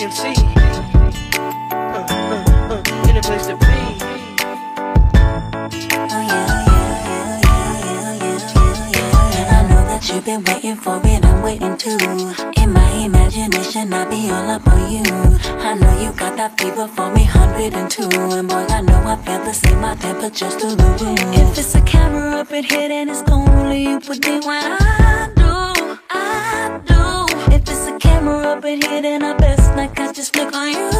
MC. Uh, uh, uh, in a place to be. I know that you've been waiting for it, I'm waiting too. In my imagination, I'll be all up on you. I know you got that fever for me, 102. And boy, I know I feel the same, my temperature's through the roof. If it's a camera up in here, then it's only you put me when I stupid, hitting our best. Like I just look on you.